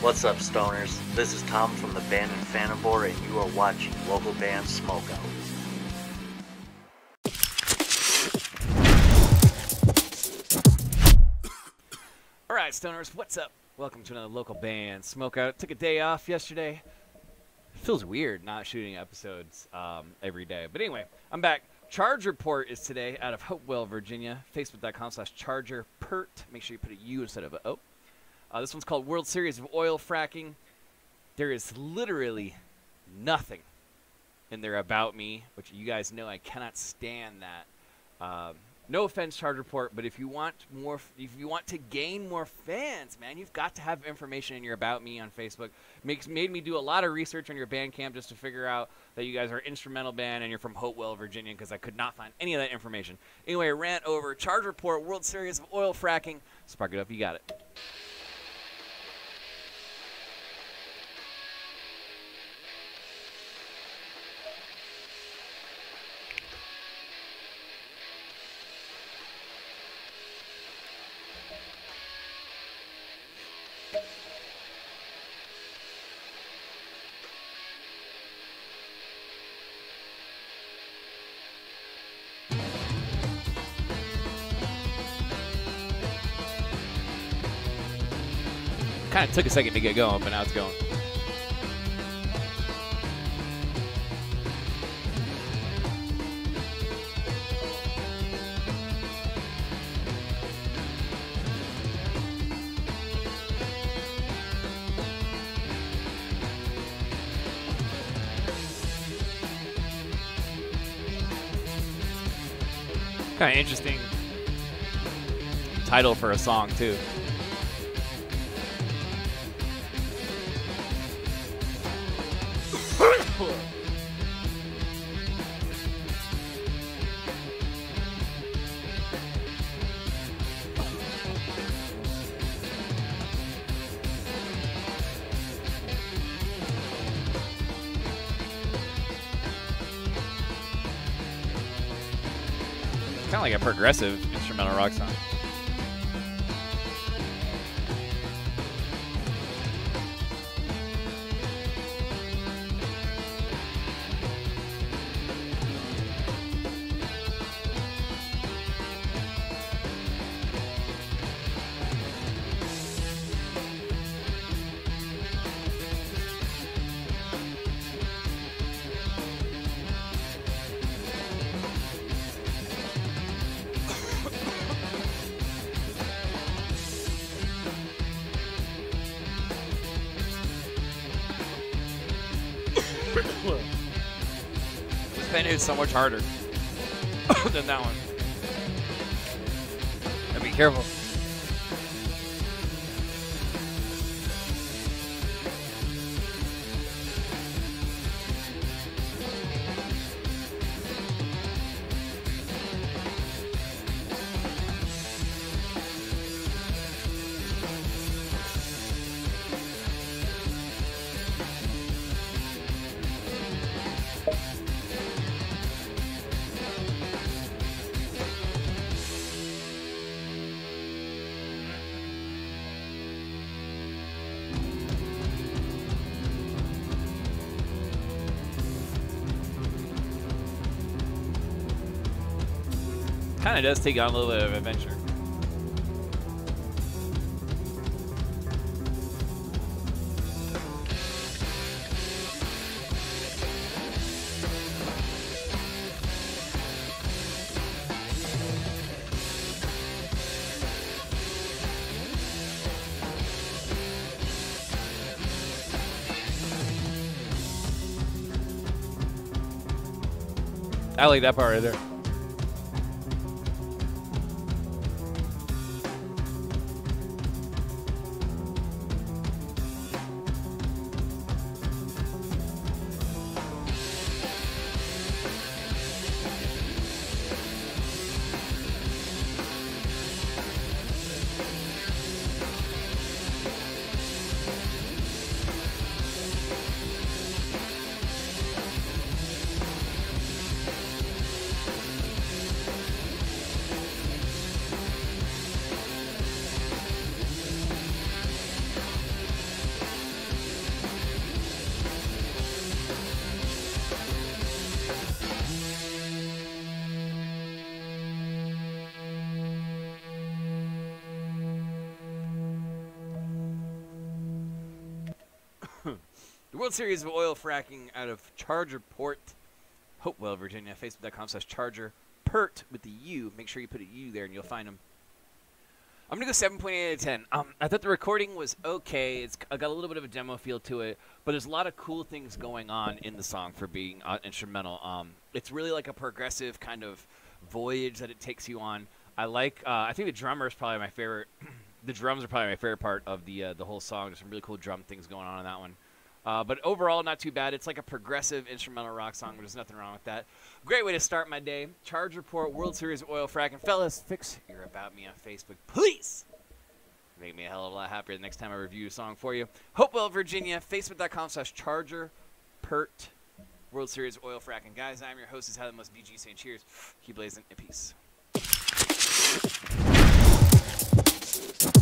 What's up, stoners? This is Tom from the band Infanibor, and you are watching local band Smokeout. All right, stoners, what's up? Welcome to another local band Smokeout. Took a day off yesterday. Feels weird not shooting episodes um, every day, but anyway, I'm back. Charger Port is today out of Hopewell, Virginia. Facebook.com slash Charger Purt. Make sure you put a U instead of a O. Uh, this one's called World Series of Oil Fracking. There is literally nothing in there about me, which you guys know I cannot stand that. Um, no offense, Charger Port, but if you want more, if you want to gain more fans, man, you've got to have information in your about me on Facebook. Makes made me do a lot of research on your Bandcamp just to figure out that you guys are instrumental band and you're from Hopewell, Virginia, because I could not find any of that information. Anyway, rant over Charger Port, World Series of Oil Fracking. Spark it up, you got it. Kind of took a second to get going, but now it's going. Kind of interesting title for a song, too. Kind of like a progressive instrumental rock song. This band is so much harder than that one. Be careful. Kind of does take on a little bit of adventure. I like that part right there. The World Series of Oil Fracking out of Charger Port, Hopewell, Virginia. Facebook.com slash Charger Purt with the U. Make sure you put a U there and you'll find them. I'm gonna go 7.8 out of 10. Um, I thought the recording was okay. It's I got a little bit of a demo feel to it, but there's a lot of cool things going on in the song for being uh, instrumental. Um, it's really like a progressive kind of voyage that it takes you on. I like. Uh, I think the drummer is probably my favorite. the drums are probably my favorite part of the uh, the whole song. There's some really cool drum things going on in that one. Uh, but overall, not too bad. It's like a progressive instrumental rock song. There's nothing wrong with that. Great way to start my day. Charger Port, World Series Oil Fracking. Fellas, fix your About Me on Facebook, please. Make me a hell of a lot happier the next time I review a song for you. Hopewell, Virginia, facebook.com slash charger purt World Series Oil Fracking. Guys, I'm your host. Is how the most BG saying cheers. Keep blazing in peace. Thank you.